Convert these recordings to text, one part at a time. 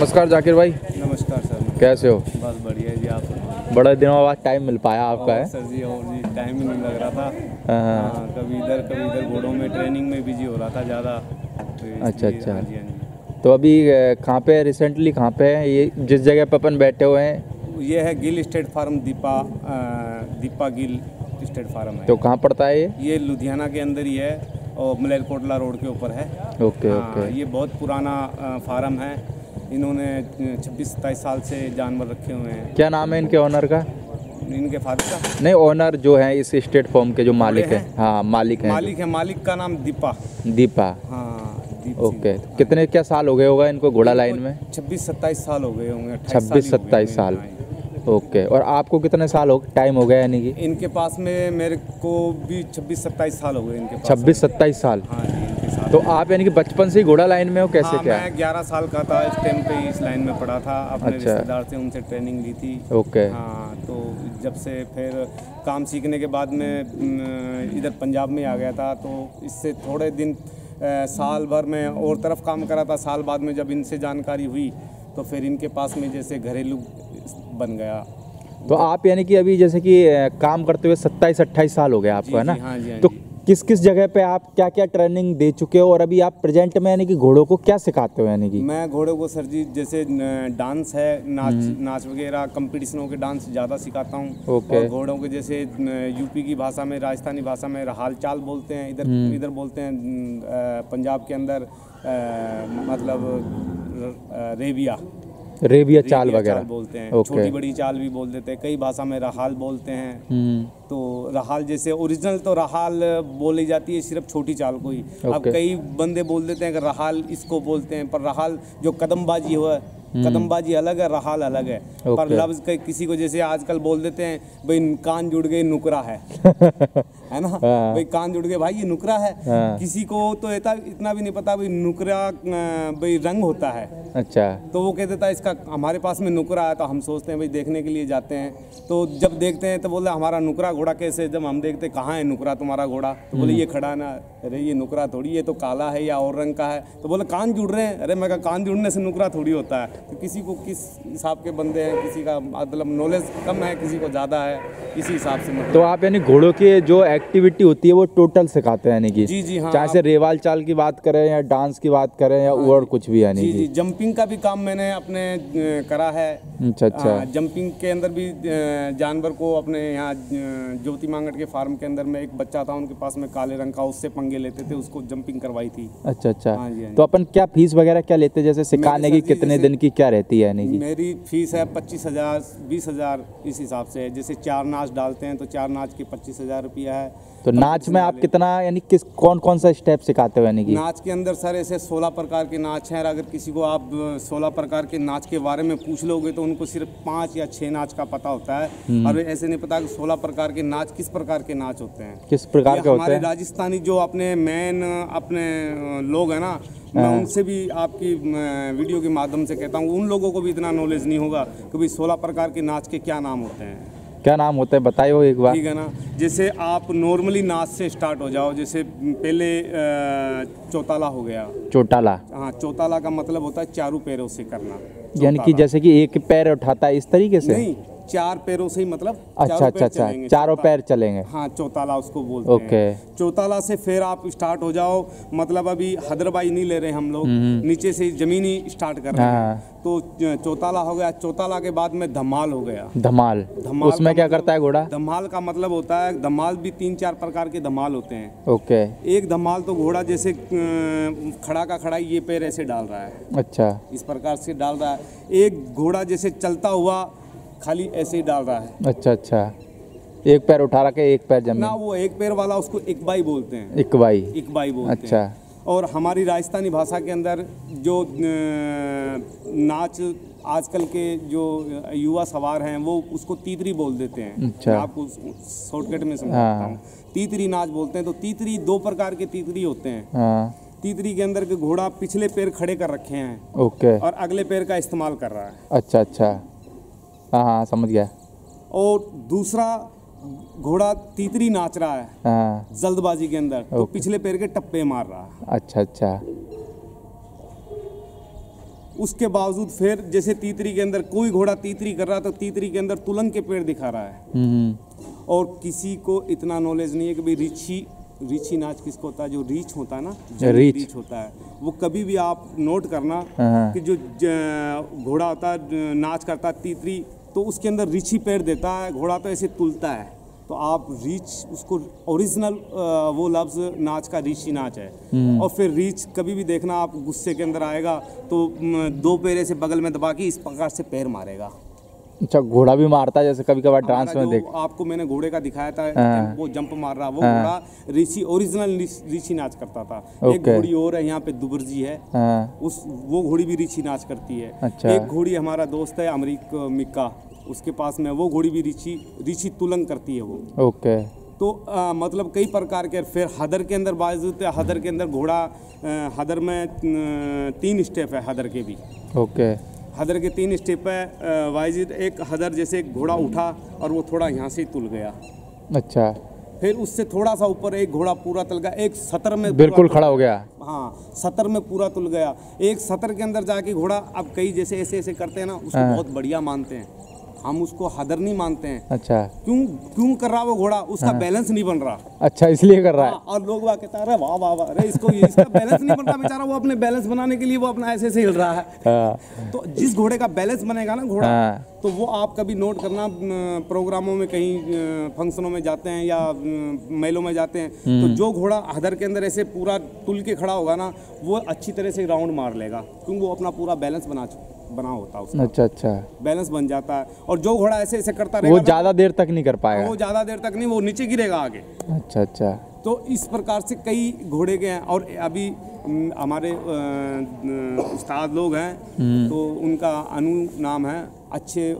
नमस्कार जाकिर भाई। नमस्कार सर कैसे हो? बस बढ़िया जी आप बड़े दिनों बाद टाइम मिल पाया आपका है? सर जी और जी टाइम ही नहीं लग रहा था। हाँ, हाँ। कभी इधर कभी इधर घोड़ों में ट्रेनिंग में बिज़ी हो रहा था ज़्यादा। तो अच्छा, अच्छा। हाँ जी हाँ जी। तो अभी कहाँ पे रिसेंटली कहाँ पे है? ये जिस जगह पे अपन बैठे हुए हैं? ये है Gill state farm Deepa Deepa Gill state farm है। तो कहाँ पड़ता है ये? ये लुधियाना के अंदर ही है और मलेरकोटला रोड के ऊपर है। ओके हाँ, ओके। ये बहुत पुराना फार्म है। इन्होंने छब्बीस सत्ताईस साल से जानवर रखे हुए हैं। क्या नाम है इनके ऑनर का? इनके फादर का? नहीं ऑनर जो है इस स्टेट फॉर्म के जो मालिक है। हाँ? मालिक है। मालिक है मालिक का नाम दीपा। दीपा। हाँ ओके तो कितने क्या साल हो गए होगा इनको घोड़ा लाइन में? छब्बीस सत्ताईस साल हो गए होंगे छब्बीस सत्ताईस साल। ओके और आपको कितने साल हो टाइम हो गया यानी कि। इनके पास में मेरे को भी छब्बीस सत्ताईस साल हो गए इनके छब्बीस सत्ताईस साल। हाँ तो आप यानी कि बचपन से ही घोड़ा लाइन में हो कैसे हाँ, क्या? मैं ग्यारह साल का था इस टाइम पे इस लाइन में पढ़ा था। अपने अच्छा। रिश्तेदार से उनसे ट्रेनिंग ली थी। ओके। हाँ तो जब से फिर काम सीखने के बाद में इधर पंजाब में आ गया था तो इससे थोड़े दिन साल भर में और तरफ़ काम करा था। साल बाद में जब इनसे जानकारी हुई तो फिर इनके पास में जैसे घरेलू बन गया। तो आप यानी कि अभी जैसे कि काम करते हुए सत्ताईस अट्ठाईस साल हो गया आपको है जी, ना हाँ जी, हाँ तो जी। किस किस जगह पे आप क्या क्या ट्रेनिंग दे चुके हो और अभी आप प्रेजेंट में यानी कि घोड़ों को क्या सिखाते हो यानी कि? मैं घोड़ों को सर जी जैसे डांस है नाच नाच वगैरह कंपटीशनों के डांस ज़्यादा सिखाता हूँ। और घोड़ों के जैसे यूपी की भाषा में राजस्थानी भाषा में हाल चाल बोलते हैं इधर इधर बोलते हैं पंजाब के अंदर मतलब र- रेबिया चाल वगैरह बोलते हैं ओके। छोटी बड़ी चाल भी बोल देते हैं कई भाषा में रहाल बोलते हैं हम्म, तो रहाल जैसे ओरिजिनल तो रहाल बोली जाती है सिर्फ़ छोटी चाल को ही okay. अब कई बंदे बोल देते हैं कि रहाल इसको बोलते हैं पर रहाल जो कदमबाजी हुआ कदमबाजी अलग है रहाल अलग है okay. पर हम्म। लफ्ज किसी को जैसे आजकल बोल देते हैं भाई कान जुड़ गए नुकरा है है ना? हाँ। भाई कान जुड़ गए भाई ये नुकरा है। हाँ। किसी को तो इतना इतना भी नहीं पता भाई नुकरा भाई रंग होता है। अच्छा। तो वो कह देता है इसका हमारे पास में नुकरा है तो हम सोचते हैं भाई देखने के लिए जाते हैं। तो जब देखते हैं तो बोले हमारा नुकरा घोड़ा कैसे जब हम देखते हैं, कहाँ है नुकरा तुम्हारा घोड़ा? तो बोले ये खड़ा ना अरे ये नुकरा थोड़ी ये तो काला है या और रंग का है? तो बोले कान जुड़ रहे हैं? अरे मैं कहा कान जुड़ने से नुकरा थोड़ी होता है। तो किसी को किस हिसाब के बंदे हैं किसी का मतलब नॉलेज कम है किसी को ज़्यादा है इसी हिसाब से मतलब तो आप यानी घोड़ों की जो एक्टिविटी होती है वो टोटल सिखाते हैं यानी कि जी जी हाँ चाहे से रेवाल चाल की बात करें या डांस की बात करें या और कुछ भी यानी जी कि जी जंपिंग का भी काम मैंने अपने करा है। अच्छा अच्छा। हाँ, जंपिंग के अंदर भी जानवर को अपने यहाँ ज्योति मांगट के फार्म के अंदर में एक बच्चा था उनके पास में काले रंग का उससे पंगे लेते थे उसको जंपिंग करवाई थी। अच्छा अच्छा। हाँ हाँ। तो अपन क्या फ़ीस वगैरह क्या लेते हैं जैसे सिखाने की कितने दिन की क्या रहती है यानी मेरी फ़ीस है पच्चीस हज़ार बीस हज़ार इस हिसाब से जैसे चार नाच डालते हैं तो चार नाच के पच्चीस हज़ार रुपया है। तो नाच में आप कितना यानी किस कौन कौन सा स्टेप सिखाते हो यानी कि? नाच के अंदर सर ऐसे सोलह प्रकार के नाच हैं। और अगर किसी को आप सोलह प्रकार के नाच के बारे में पूछ लोगे तो उनको सिर्फ़ पाँच या छः नाच का पता होता है। और ऐसे नहीं पता कि सोलह प्रकार के नाच किस प्रकार के नाच होते हैं। किस प्रकार के होते हमारे हैं? राजस्थानी जो अपने मेन अपने लोग हैं ना मैं हाँ। उनसे भी आपकी वीडियो के माध्यम से कहता हूँ उन लोगों को भी इतना नॉलेज नहीं होगा कि भाई सोलह प्रकार के नाच के क्या नाम होते हैं। क्या नाम होता है? बताइए हो एक बार। ठीक है ना? जैसे आप नॉर्मली नाच से स्टार्ट हो जाओ जैसे पहले चौताला हो गया। चौटाला हाँ चौताला का मतलब होता है चारों पैरों से करना। यानी कि जैसे कि एक पैर उठाता है इस तरीके से? नहीं चार पैरों से ही मतलब अच्छा अच्छा अच्छा चारों पैर चलेंगे। हाँ चौताला उसको बोलते ओके। हैं चौताला से फिर आप स्टार्ट हो जाओ मतलब अभी हदरबाई नहीं ले रहे हम लोग नीचे से ज़मीन ही स्टार्ट कर रहे हम्म, हाँ। हैं। तो चौताला हो गया चौताला के बाद में धमाल हो गया। धमाल। धमाल उसमें क्या मतलब- करता है घोड़ा? धमाल का मतलब होता है धमाल भी तीन चार प्रकार के धमाल होते हैं। ओके। एक धमाल तो घोड़ा जैसे खड़ा का खड़ा ये पैर ऐसे डाल रहा है। अच्छा। इस प्रकार से डाल रहा है। एक घोड़ा जैसे चलता हुआ खाली ऐसे ही डाल रहा है। अच्छा अच्छा। एक पैर उठा रखे एक पैर ज़मीन। ना वो एक पैर वाला उसको इकबाई बोलते हैं। इकबाई। इकबाई बोलते अच्छा। हैं और हमारी राजस्थानी भाषा के अंदर जो नाच आजकल के जो युवा सवार हैं वो उसको तीतरी बोल देते हैं। अच्छा। मैं आपको शॉर्टकट में समझाता हाँ। हूँ। तीतरी नाच बोलते हैं तो तीतरी दो प्रकार के तीतरी होते हैं। हाँ। तीतरी के अंदर के घोड़ा पिछले पैर खड़े कर रखे हैं। ओके। और अगले पैर का इस्तेमाल कर रहा है। अच्छा अच्छा। हाँ हाँ समझ गया। और दूसरा घोड़ा तीतरी नाच रहा है हाँ। जल्दबाजी के अंदर तो पिछले पैर के टप्पे मार रहा है। अच्छा अच्छा। उसके बावजूद फिर जैसे तीतरी के अंदर कोई घोड़ा तीतरी कर रहा तो तीतरी के अंदर तुलंग के पेड़ दिखा रहा है। हम्म और किसी को इतना नॉलेज नहीं है कि भाई रीछी रीछी नाच किसको होता है जो रीछ होता है ना रीछ। रीछ होता है वो कभी भी आप नोट करना हाँ। कि जो घोड़ा होता है नाच करता तीतरी तो उसके अंदर रीछी पैर देता है घोड़ा तो ऐसे तुलता है। तो आप रीछ उसको ओरिजिनल वो लफ्ज़ नाच का रीछी नाच है। हम्म। और फिर रीछ कभी भी देखना आप गुस्से के अंदर आएगा तो दो पैर ऐसे बगल में दबा के इस प्रकार से पैर मारेगा। अच्छा घोड़ा भी मारता है जैसे कभी कभार डांस में देख। आपको मैंने घोड़े का दिखाया था हाँ। वो जंप मार रहा वो हाँ। घोड़ा ऋषि ओरिजिनल ऋषि नाच करता था। एक घोड़ी और है यहाँ पे दुबरजी है। हाँ। उस वो घोड़ी भी ऋषि नाच करती है। अच्छा। एक घोड़ी हमारा दोस्त है अमरीक मिक्का। उसके पास में वो घोड़ी भी ऋषि ऋषि तुलंग करती है वो। ओके तो आ, मतलब कई प्रकार के फिर हदर के अंदर बावजूद हदर के अंदर घोड़ा हदर में तीन स्टेप है हदर के भी। ओके हदर के तीन स्टेप है वाइजिद एक हदर जैसे एक घोड़ा उठा और वो थोड़ा यहाँ से तुल गया। अच्छा। फिर उससे थोड़ा सा ऊपर एक घोड़ा पूरा तुल गया एक सतर में बिल्कुल खड़ा हो गया। हाँ सतर में पूरा तुल गया। एक सतर के अंदर जाके घोड़ा अब कई जैसे ऐसे ऐसे करते हैं ना उसको हाँ। बहुत बढ़िया मानते हैं। हम उसको हदर नहीं मानते हैं। अच्छा। क्यों क्यों कर रहा वो घोड़ा? उसका हाँ। बैलेंस नहीं बन रहा। अच्छा इसलिए कर रहा है। हाँ, और लोग वाह कहता है "अरे वाह वाह वाह अरे इसको ये इसका बैलेंस नहीं बन रहा बेचारा वो अपने बैलेंस बनाने के लिए वो अपना ऐसे ऐसे हिल रहा है। हाँ। तो जिस घोड़े का बैलेंस बनेगा ना घोड़ा हाँ। तो वो आप कभी नोट करना प्रोग्रामों में कहीं फंक्शनों में जाते हैं या मेलों में जाते हैं हम्म। तो जो घोड़ा हदर के अंदर ऐसे पूरा तुल के खड़ा होगा ना वो अच्छी तरह से राउंड मार लेगा क्योंकि वो अपना पूरा बैलेंस बना चु- बना होता है अच्छा अच्छा। बैलेंस बन जाता है। और जो घोड़ा ऐसे ऐसे करता रहेगा ना, ज़्यादा देर तक नहीं कर पाएगा। वो ज़्यादा देर तक नहीं वो नीचे गिरेगा आगे। अच्छा अच्छा। तो इस प्रकार से कई घोड़े के हैं और अभी हमारे उस्ताद लोग हैं हम्म। तो उनका अनु नाम है अच्छे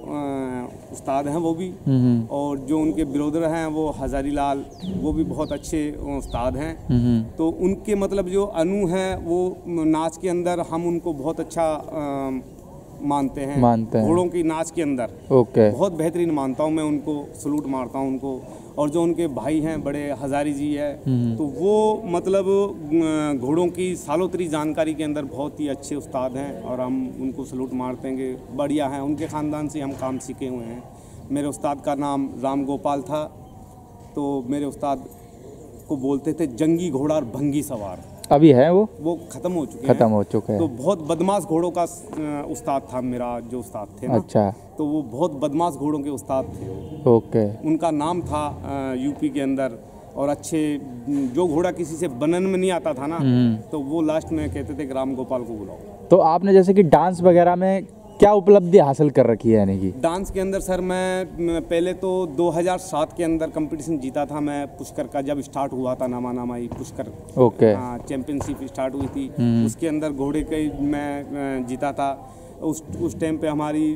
उस्ताद हैं वो भी। हम्म। और जो उनके ब्रोदर हैं वो हज़ारी लाल वो भी बहुत अच्छे उस्ताद हैं। हम्म। तो उनके मतलब जो अनु हैं वो नाच के अंदर हम उनको बहुत अच्छा मानते हैं मानते हैं। घोड़ों की नाच के अंदर। ओके। बहुत बेहतरीन मानता हूँ मैं उनको सलूट मारता हूँ उनको। और जो उनके भाई हैं बड़े हजारी जी है हम्म। तो वो मतलब घोड़ों की सालोतरी जानकारी के अंदर बहुत ही अच्छे उस्ताद हैं और हम उनको सलूट मारते हैं कि बढ़िया हैं उनके ख़ानदान से हम काम सीखे हुए हैं। मेरे उस्ताद का नाम राम गोपाल था तो मेरे उस्ताद को बोलते थे जंगी घोड़ा और भंगी सवार। अभी है वो? वो ख़त्म हो चुके खत्म हो चुके हैं। तो बहुत बदमाश घोड़ों का उस्ताद था मेरा जो उस्ताद थे ना। अच्छा। तो वो बहुत बदमाश घोड़ों के उस्ताद थे ओके। उनका नाम था यूपी के अंदर। और अच्छे जो घोड़ा किसी से बनन में नहीं आता था ना हम्म। तो वो लास्ट में कहते थे कि राम गोपाल को बुलाओ। तो आपने जैसे कि डांस वगैरह में क्या उपलब्धि हासिल कर रखी है यानी कि? डांस के अंदर सर मैं पहले तो 2007 के अंदर कंपटीशन जीता था मैं पुष्कर का जब स्टार्ट हुआ था नामा नामाई पुष्कर। ओके। हाँ चैंपियनशिप स्टार्ट हुई थी। हम्म। उसके अंदर घोड़े के मैं जीता था। उस उस टाइम पे हमारी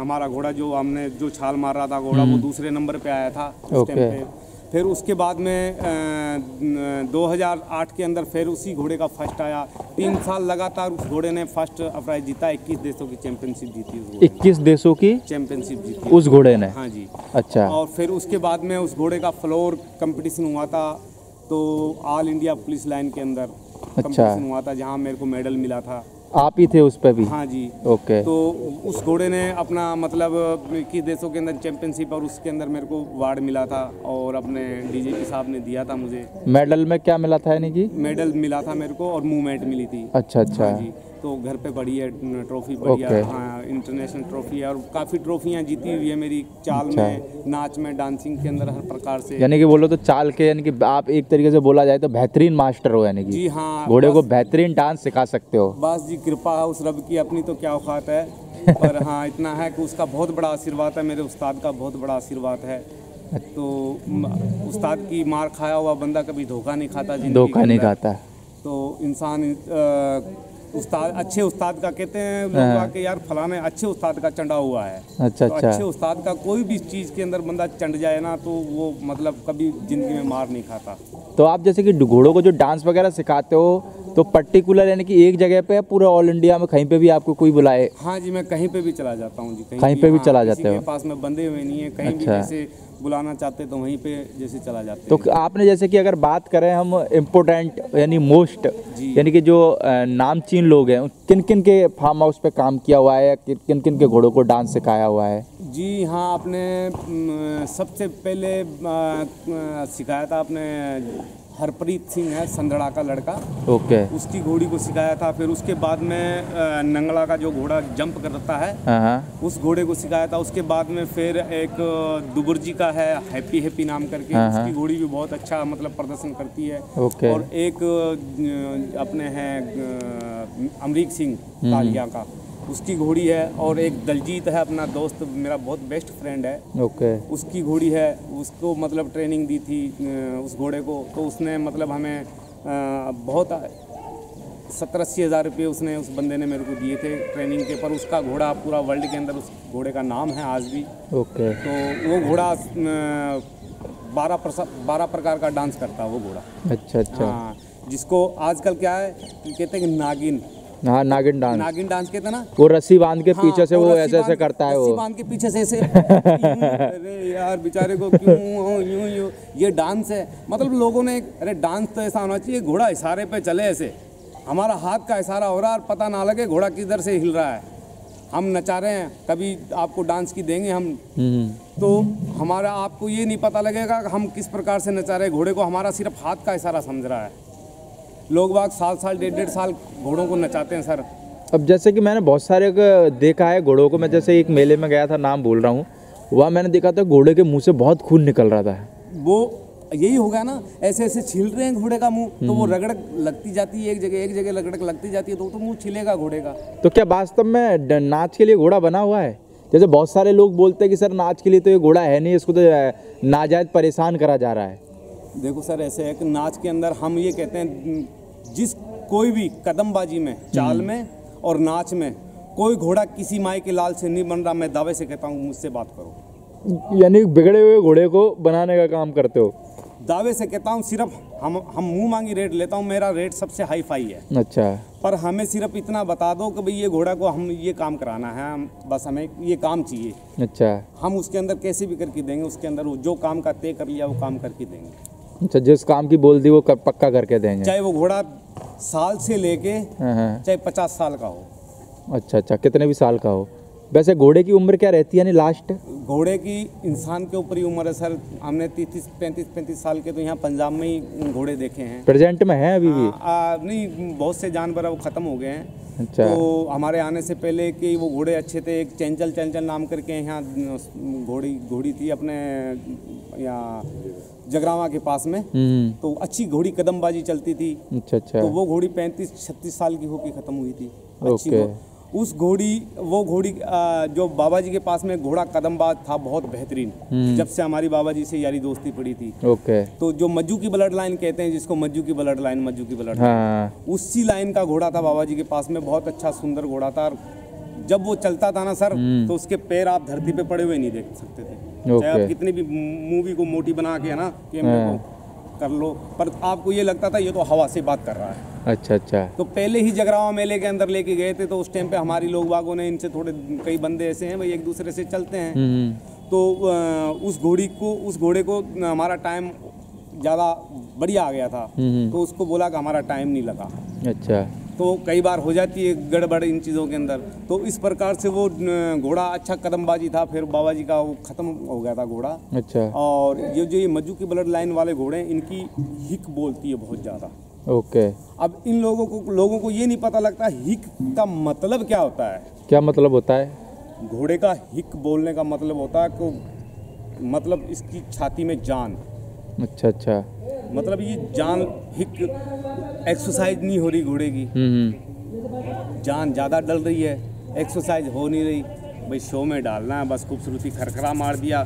हमारा घोड़ा जो हमने जो छाल मार रहा था घोड़ा वो दूसरे नंबर पे आया था। उस टाइम हम्म। पे फिर उसके बाद में अ, न- 2008 के अंदर फिर उसी घोड़े का फ़र्स्ट आया। तीन साल लगातार उस घोड़े ने फ़र्स्ट अप्राइज जीता 21 देशों की चैंपियनशिप जीती उस घोड़े ने। 21 देशों की चैंपियनशिप जीती उस घोड़े ने। हाँ जी। अच्छा। और फिर उसके बाद में उस घोड़े का फ्लोर कंपटीशन हुआ था तो ऑल इंडिया पुलिस लाइन के अंदर कंपटीशन हुआ था जहाँ मेरे को मेडल मिला था। आप ही थे उस पर भी? हाँ जी। ओके। तो उस घोड़े ने अपना मतलब किस देशों के अंदर चैंपियनशिप और उसके अंदर मेरे को वार्ड मिला था और अपने डीजीपी साहब ने दिया था मुझे। मेडल में क्या मिला था यानी कि? मेडल मिला था मेरे को और मूवमेंट मिली थी। अच्छा अच्छा। हाँ जी। तो घर पे पड़ी है ट्रॉफी पड़ी है हाँ इंटरनेशनल ट्रॉफी है और काफ़ी ट्रॉफियाँ जीती हुई है मेरी चाल अच्छा। में नाच में डांसिंग के अंदर हर प्रकार से। यानी कि बोलो तो चाल के यानी कि आप एक तरीके से बोला जाए तो बेहतरीन मास्टर हो यानी कि जी हाँ घोड़े को बेहतरीन डांस सिखा सकते हो। बस जी कृपा है उस रब की अपनी तो क्या औकात है। पर हाँ इतना है कि उसका बहुत बड़ा आशीर्वाद है मेरे उस्ताद का बहुत बड़ा आशीर्वाद है। तो उस्ताद की मार खाया हुआ बंदा कभी धोखा नहीं खाता धोखा नहीं खाता। तो इंसान उस्ताद अच्छे उस्ताद का कहते हैं हाँ। लोग कि यार फलाने अच्छे उस्ताद का चंडा हुआ है। अच्छा तो अच्छा। अच्छे उस्ताद का कोई भी चीज़ के अंदर बंदा चंड जाए ना तो वो मतलब कभी ज़िंदगी में मार नहीं खाता। तो आप जैसे कि घोड़ों को जो डांस वगैरह सिखाते हो तो पर्टिकुलर यानी कि एक जगह पे पूरे ऑल इंडिया में कहीं पे भी आपको कोई बुलाए? हाँ जी मैं कहीं पे भी चला जाता हूँ जी कहीं पे भी हाँ, चला जाते हो? पास में बंधे हुए नहीं है कहीं भी अच्छा। जैसे बुलाना चाहते तो वहीं पे जैसे चला जाते तो आपने जैसे कि अगर बात करें हम इम्पोर्टेंट यानी मोस्ट यानी कि जो नामचीन लोग हैं किन किन के फार्म हाउस पे काम किया हुआ है किन किन के घोड़ों को डांस सिखाया हुआ है? जी हाँ आपने सबसे पहले सिखाया था आपने हरप्रीत सिंह है संदड़ा का लड़का। ओके। उसकी घोड़ी को सिखाया था फिर उसके बाद में नंगला का जो घोड़ा जंप करता है हाँ हाँ। उस घोड़े को सिखाया था। उसके बाद में फिर एक दुबुर्जी का है हैप्पी हैप्पी नाम करके हाँ। उसकी घोड़ी भी बहुत अच्छा मतलब प्रदर्शन करती है। ओके। और एक अपने हैं अमरीक सिंह हम्म। तालिया का। उसकी घोड़ी है और एक दलजीत है अपना दोस्त मेरा बहुत बेस्ट फ्रेंड है। ओके उसकी घोड़ी है उसको मतलब ट्रेनिंग दी थी उस घोड़े को। तो उसने मतलब हमें बहुत सत्तर अस्सी हज़ार रुपये उसने उस बंदे ने मेरे को दिए थे ट्रेनिंग के पर उसका घोड़ा पूरा वर्ल्ड के अंदर उस घोड़े का नाम है आज भी। ओके तो वो घोड़ा बारह बारह प्रकार का डांस करता है वो घोड़ा। अच्छा अच्छा। हाँ जिसको आजकल क्या है कहते हैं कि नागिन। हाँ नागिन डांस। नागिन डांस कहते हैं ना? वो रस्सी बाँध के पीछे से हाँ, वो ऐसे ऐसे करता है रस्सी वो। बाँध के पीछे से ऐसे। अरे यार बेचारे को क्यों यूँ यूँ यूँ। ये डांस है। मतलब लोगों ने अरे डांस तो ऐसा होना चाहिए घोड़ा इशारे पे चले ऐसे। हमारा हाथ का इशारा हो रहा है और पता ना लगे घोड़ा किधर से हिल रहा है। हम नचा रहे हैं कभी आपको डांस की देंगे हम। हम्म, तो हमारा आपको ये नहीं पता लगेगा कि हम किस प्रकार से नचा रहे घोड़े को हमारा सिर्फ़ हाथ का इशारा समझ रहा है। लोग बाग साल साल डेढ़ डेढ़ साल घोड़ों को नचाते हैं सर। अब जैसे कि मैंने बहुत सारे देखा है घोड़ों को। मैं जैसे एक मेले में गया था नाम बोल रहा हूँ। वहाँ मैंने देखा था घोड़े के मुँह से बहुत खून निकल रहा था। वो यही हो गया ना ऐसे ऐसे छील रहे हैं घोड़े का मुँह तो वो रगड़क लगती जाती है एक जगह एक जगह रगड़क लगती जाती है तो तो मुँह छिलेगा घोड़े का। तो क्या वास्तव में नाच के लिए घोड़ा बना हुआ है? जैसे बहुत सारे लोग बोलते हैं कि सर नाच के लिए तो ये घोड़ा है नहीं इसको तो नाजायज परेशान करा जा रहा है। देखो सर ऐसे है कि नाच के अंदर हम ये कहते हैं जिस कोई भी कदमबाजी में चाल में और नाच में कोई घोड़ा किसी माई के लाल से नहीं बन रहा मैं दावे से कहता हूँ मुझसे बात करो। यानी बिगड़े हुए घोड़े को बनाने का काम करते हो? दावे से कहता हूँ सिर्फ़ हम हम मुँह मांगी रेट लेता हूँ मेरा रेट सबसे हाई फाई है। अच्छा। पर हमें सिर्फ़ इतना बता दो कि भाई ये घोड़ा को हम ये काम कराना है हम बस हमें ये काम चाहिए। अच्छा। हम उसके अंदर कैसे भी करके देंगे उसके अंदर जो काम का तय कर लिया वो काम करके देंगे। अच्छा जिस काम की बोल दी वो कर, पक्का करके देंगे। चाहे वो घोड़ा साल से लेके हाँ हाँ। चाहे पचास साल का हो। अच्छा अच्छा कितने भी साल का हो। वैसे घोड़े की उम्र क्या रहती है यानी लास्ट घोड़े की इंसान के ऊपर ही उम्र है सर। हमने तीस तीस पैंतीस पैंतीस साल के तो यहाँ पंजाब में ही घोड़े देखे हैं। प्रेजेंट में है अभी भी? आ, आ, नहीं बहुत से जानवर अब ख़त्म हो गए हैं। अच्छा। तो हमारे आने से पहले कि वो घोड़े अच्छे थे एक चंचल चंचल नाम करके यहाँ घोड़ी घोड़ी थी अपने यहाँ जगरावा के पास में। हम्म। तो अच्छी घोड़ी कदमबाजी चलती थी। अच्छा अच्छा। तो वो घोड़ी पैंतीस छत्तीस साल की होके ख़त्म हुई थी। अच्छी ओके। उस घोड़ी वो घोड़ी जो बाबा जी के पास में घोड़ा कदमबाज था बहुत बेहतरीन। हम्म। जब से हमारी बाबा जी से यारी दोस्ती पड़ी थी। ओके। तो जो मज्जू की ब्लड लाइन कहते हैं जिसको मज्जू की ब्लड लाइन मज्जू की ब्लड हाँ। उसी लाइन का घोड़ा था बाबा जी के पास में बहुत अच्छा सुंदर घोड़ा था। जब वो चलता था ना सर हम्म। तो उसके पैर आप धरती पे पड़े हुए नहीं देख सकते थे। चाहे आप कितनी भी मूवी को मोटी बना के है ना कि मेरे हाँ। को कर लो पर आपको ये लगता था ये तो हवा से बात कर रहा है। अच्छा अच्छा। तो पहले ही जगरावा मेले के अंदर लेके गए थे तो उस टाइम पे हमारी लोग बागों ने इनसे थोड़े कई बंदे ऐसे हैं भाई एक दूसरे से चलते हैं। हम्म तो उस घोड़ी को उस घोड़े को हमारा टाइम ज़्यादा बढ़िया आ गया था। हम्म। तो उसको बोला कि हमारा टाइम नहीं लगा। अच्छा। तो कई बार हो जाती है गड़बड़ इन चीज़ों के अंदर। तो इस प्रकार से वो घोड़ा अच्छा कदमबाजी था फिर बाबा जी का वो ख़त्म हो गया था घोड़ा। अच्छा। और ये जो ये मज्जू की ब्लड लाइन वाले घोड़े हैं इनकी हिक बोलती है बहुत ज़्यादा। ओके। अब इन लोगों को लोगों को ये नहीं पता लगता हिक का मतलब क्या होता है? क्या मतलब होता है? घोड़े का हिक बोलने का मतलब होता है कि मतलब इसकी छाती में जान। अच्छा अच्छा। मतलब ये जान हिक एक्सरसाइज नहीं हो रही घोड़े की। हम्म जान ज़्यादा डल रही है एक्सरसाइज हो नहीं रही। भाई शो में डालना है बस खूबसूरती खरखरा मार दिया।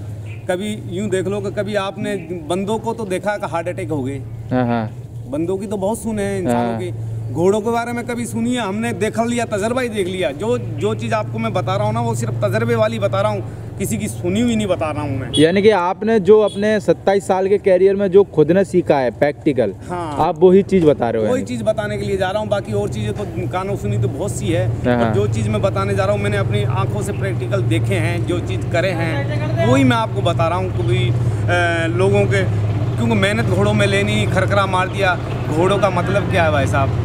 कभी यूँ देख लो कि कभी आपने बंदों को तो देखा कि हार्ट अटैक हो गए। हाँ हाँ। बंदों की तो बहुत सुने हैं इंसानों हाँ। की। घोड़ों के बारे में कभी सुनिए हमने देख लिया तजर्बा ही देख लिया। जो जो चीज़ आपको मैं बता रहा हूँ ना वो सिर्फ़ तजर्बे वाली बता रहा हूँ। किसी की सुनी हुई नहीं बता रहा हूँ मैं यानी कि आपने जो अपने 27 साल के कैरियर में जो खुद ने सीखा है प्रैक्टिकल हाँ। आप वही चीज़ बता रहे हो वही चीज़ बताने के लिए जा रहा हूँ बाकी और चीज़ें तो कानों सुनी तो बहुत सी है हाँ। पर जो चीज़ मैं बताने जा रहा हूँ मैंने अपनी आँखों से प्रैक्टिकल देखे हैं जो चीज़ करे हैं वही मैं आपको बता रहा हूँ क्योंकि लोगों के क्योंकि मेहनत घोड़ों में लेनी खरखरा मार दिया घोड़ों का मतलब क्या है भाई साहब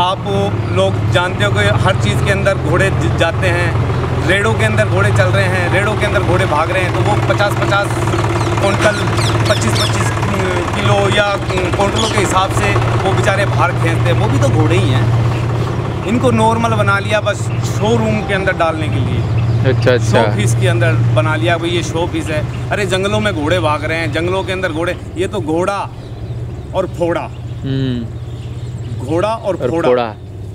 आप लोग जानते हो कि हर चीज़ के अंदर घोड़े जाते हैं रेड़ों के अंदर घोड़े चल रहे हैं रेड़ों के अंदर घोड़े भाग रहे हैं तो वो 50 50 क्विंटल 25 25 किलो या क्विंटलों के हिसाब से वो बेचारे बाहर खींचते हैं। वो भी तो घोड़े ही हैं। इनको नॉर्मल बना लिया बस शोरूम के अंदर डालने के लिए। अच्छा अच्छा। शो पीस के अंदर बना लिया भाई ये शो पीस है। अरे जंगलों में घोड़े भाग रहे हैं जंगलों के अंदर घोड़े ये तो घोड़ा और फोड़ा। हम्म। घोड़ा और और फोड़ा।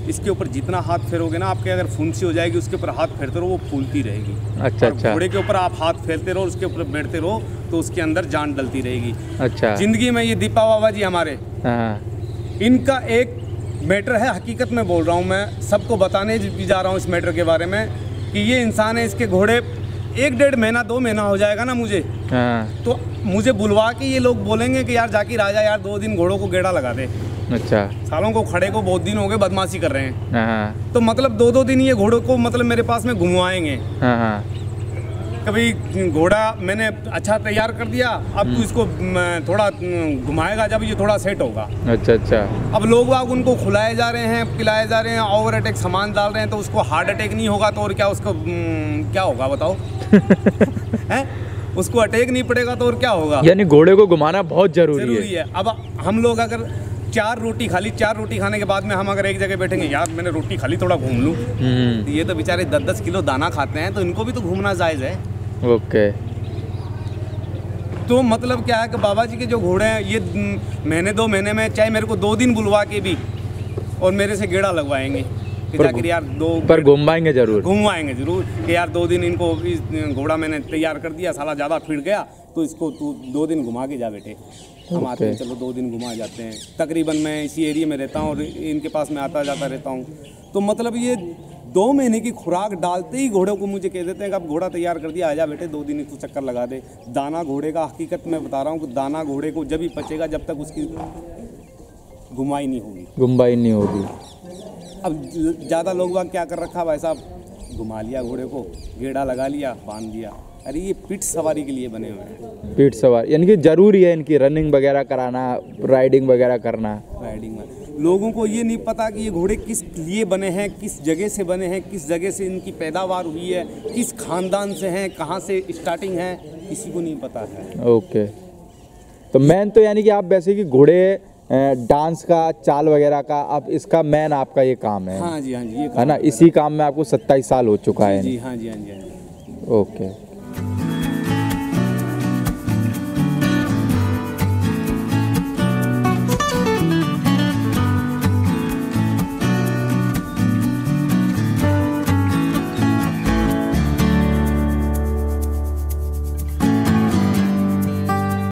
इसके ऊपर जितना हाथ फेरोगे ना आपके अगर फुंसी हो जाएगी उसके ऊपर हाथ फेरते रहो वो फूलती रहेगी। अच्छा अच्छा। घोड़े के ऊपर आप हाथ फेरते रहो उसके ऊपर बैठते रहो तो उसके अंदर जान डलती रहेगी। अच्छा। ज़िंदगी में ये दीपा बाबा जी हमारे हाँ। इनका एक मैटर है हकीकत में बोल रहा हूँ मैं सबको बताने भी जा रहा हूँ इस मैटर के बारे में कि ये इंसान है इसके घोड़े एक डेढ़ महीना दो महीना हो जाएगा ना मुझे। हाँ। तो मुझे बुलवा के ये लोग बोलेंगे कि यार जाकिर राजा यार दो दिन घोड़ों को गेड़ा लगा दे। अच्छा। सालों को खड़े को बहुत दिन हो गए बदमाशी कर रहे हैं। हाँ तो मतलब दो दो दिन ये घोड़ों को मतलब मेरे पास में घुमवाएँगे। हाँ हाँ। कभी घोड़ा मैंने अच्छा तैयार कर दिया अब तू इसको थोड़ा घुमाएगा जब ये थोड़ा सेट होगा। अच्छा अच्छा। अब लोग बाग उनको खुलाए जा रहे हैं पिलाए जा रहे हैं ओवर अटैक सामान डाल रहे हैं तो उसको हार्ट अटैक नहीं होगा तो और क्या उसको क्या होगा बताओ? हैं? उसको अटैक नहीं पड़ेगा तो और क्या होगा? यानी घोड़े को घुमाना बहुत ज़रूरी ज़रूरी है। है अब हम लोग अगर चार रोटी खाली चार रोटी खाने के बाद में हम अगर एक जगह बैठेंगे यार मैंने रोटी खाली थोड़ा घूम लूँ। हम्म। तो ये तो बेचारे दस दस किलो दाना खाते हैं तो इनको भी तो घूमना जायज़ है। ओके। तो मतलब क्या है कि बाबा जी के जो घोड़े हैं ये महीने दो महीने में चाहे मेरे को दो दिन बुलवा के भी और मेरे से गेड़ा लगवाएँगे। कि पर- यार दो पर घुमाएँगे ज़रूर। घुमवाएँगे ज़रूर कि यार दो दिन इनको घोड़ा मैंने तैयार कर दिया साला ज़्यादा फिर गया तो इसको तू दो दिन घुमा के जा बेटे। हम आते हैं चलो दो दिन घुमा जाते हैं। तकरीबन मैं इसी एरिया में रहता हूँ और इनके पास में आता जाता रहता हूँ। तो मतलब ये दो महीने की खुराक डालते ही घोड़े को मुझे कह देते हैं कि अब घोड़ा तैयार कर दिया आजा बेटे दो दिन इसको चक्कर लगा दे। दाना घोड़े का हकीकत मैं बता रहा हूँ कि दाना घोड़े को जब ही पचेगा जब तक उसकी घुमाई नहीं होगी। गुम्बाई नहीं होगी। अब ज़्यादा लोग बाग क्या कर रखा भाई साहब? घुमा लिया घोड़े को गेड़ा लगा लिया बाँध दिया। अरे ये पिट सवारी के लिए बने हुए हैं। पीठ सवारी यानी कि ज़रूरी है इनकी रनिंग वगैरह कराना राइडिंग वगैरह करना। राइडिंग लोगों को ये नहीं पता कि ये घोड़े किस लिए बने हैं किस जगह से बने हैं किस जगह से इनकी पैदावार हुई है किस खानदान से हैं कहाँ से स्टार्टिंग है किसी को नहीं पता है। ओके। तो मैन तो यानी कि आप वैसे कि घोड़े डांस का चाल वगैरह का अब इसका मैन आपका ये काम है। हाँ जी हाँ जी ये है ना? इसी काम में आपको 27 साल हो चुका है। जी हाँ जी हाँ जी हाँ जी। ओके।